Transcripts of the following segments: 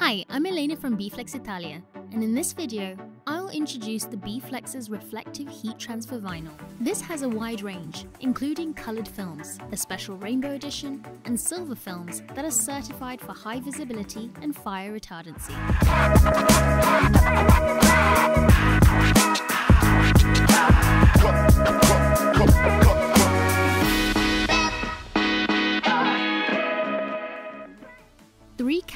Hi, I'm Elena from Bflex Italia, and in this video, I'll introduce the Bflex's reflective heat transfer vinyl. This has a wide range, including coloured films, a special rainbow edition, and silver films that are certified for high visibility and fire retardancy.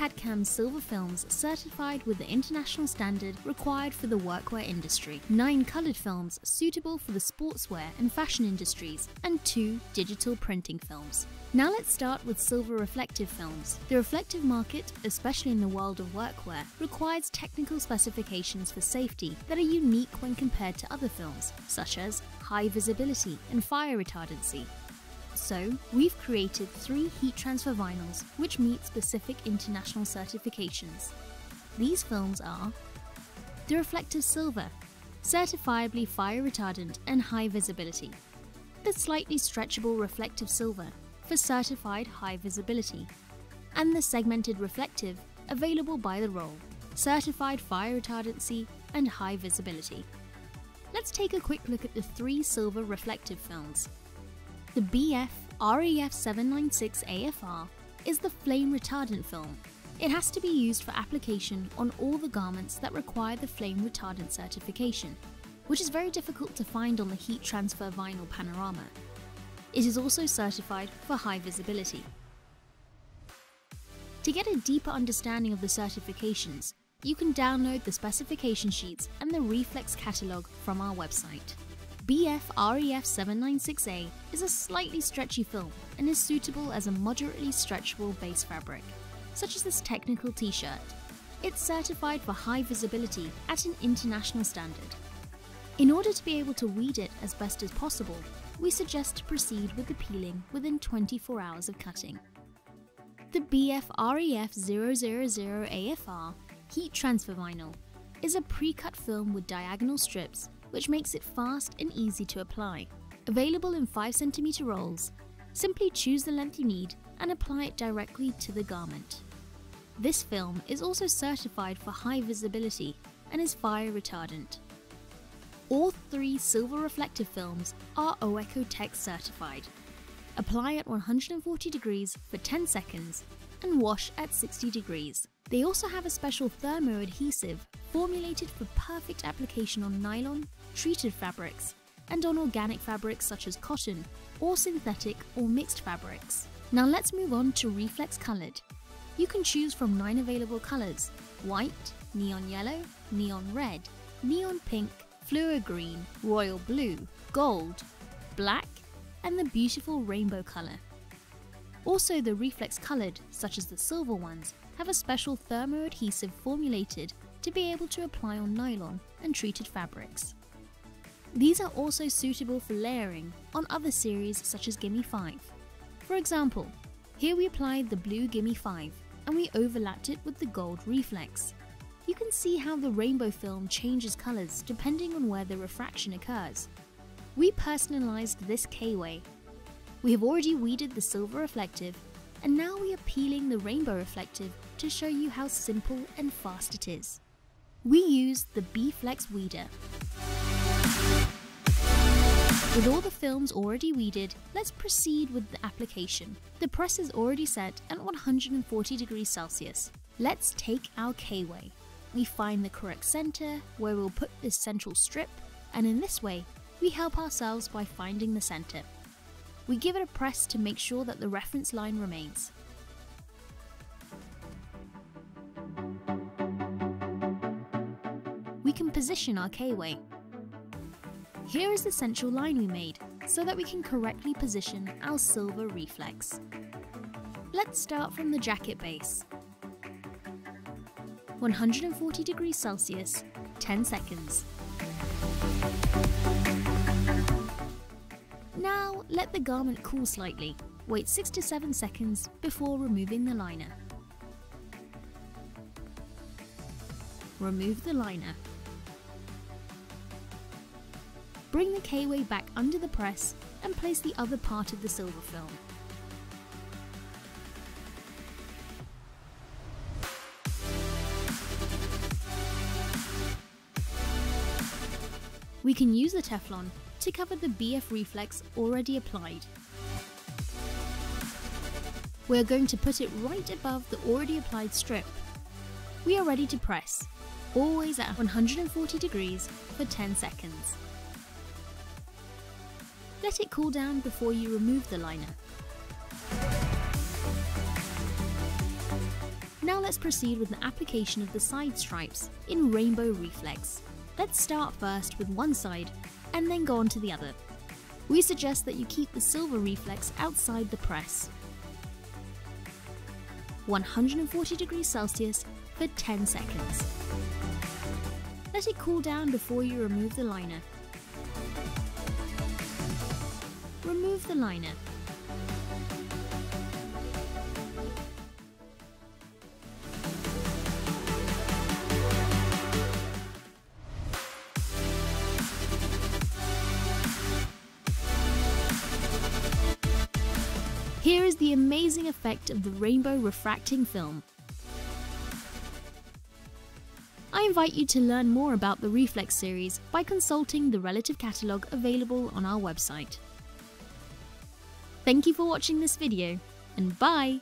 CAD-CAM silver films certified with the international standard required for the workwear industry, nine coloured films suitable for the sportswear and fashion industries, and two digital printing films. Now let's start with silver reflective films. The reflective market, especially in the world of workwear, requires technical specifications for safety that are unique when compared to other films, such as high visibility and fire retardancy, so, we've created three heat transfer vinyls which meet specific international certifications. These films are the Reflective Silver, certifiably fire retardant and high visibility. The Slightly Stretchable Reflective Silver, for certified high visibility. And the Segmented Reflective, available by the roll, certified fire retardancy and high visibility. Let's take a quick look at the three silver reflective films. The BF REF 796 AFR is the flame retardant film. It has to be used for application on all the garments that require the flame retardant certification, which is very difficult to find on the heat transfer vinyl panorama. It is also certified for high visibility. To get a deeper understanding of the certifications, you can download the specification sheets and the Reflex catalogue from our website. BF REF 796A is a slightly stretchy film and is suitable as a moderately stretchable base fabric, such as this technical t-shirt. It's certified for high visibility at an international standard. In order to be able to weed it as best as possible, we suggest to proceed with the peeling within 24 hours of cutting. The BF REF 000 AFR Heat Transfer Vinyl is a pre-cut film with diagonal strips which makes it fast and easy to apply. Available in 5cm rolls, simply choose the length you need and apply it directly to the garment. This film is also certified for high visibility and is fire retardant. All three silver reflective films are OEKO-TEX certified. Apply at 140 degrees for 10 seconds and wash at 60 degrees. They also have a special thermo adhesive formulated for perfect application on nylon, treated fabrics, and on organic fabrics such as cotton, or synthetic or mixed fabrics. Now let's move on to Reflex Coloured. You can choose from 9 available colours, white, neon yellow, neon red, neon pink, fluo green, royal blue, gold, black, and the beautiful rainbow colour. Also the Reflex Coloured, such as the silver ones, have a special thermo-adhesive formulated to be able to apply on nylon and treated fabrics. These are also suitable for layering on other series such as Gimme 5. For example, here we applied the blue Gimme 5 and we overlapped it with the gold reflex. You can see how the rainbow film changes colours depending on where the refraction occurs. We personalised this K-way. We have already weeded the silver reflective and now we are peeling the rainbow reflective to show you how simple and fast it is. We use the B-Flex Weeder. With all the films already weeded, let's proceed with the application. The press is already set at 140 degrees Celsius. Let's take our K-way. We find the correct center where we'll put this central strip, and in this way, we help ourselves by finding the center. We give it a press to make sure that the reference line remains. We can position our K-way here is the central line we made, so that we can correctly position our silver reflex. Let's start from the jacket base. 140 degrees Celsius, 10 seconds. Now, let the garment cool slightly. Wait 6 to 7 seconds before removing the liner. Remove the liner. Bring the K-Way back under the press and place the other part of the silver film. We can use the Teflon to cover the BF reflex already applied. We're going to put it right above the already applied strip. We are ready to press, always at 140 degrees for 10 seconds. Let it cool down before you remove the liner. Now let's proceed with the application of the side stripes in Rainbow Reflex. Let's start first with one side and then go on to the other. We suggest that you keep the silver reflex outside the press. 140 degrees Celsius for 10 seconds. Let it cool down before you remove the liner. Remove the liner. The amazing effect of the rainbow refracting film. I invite you to learn more about the Reflex series by consulting the relative catalogue available on our website. Thank you for watching this video, and bye!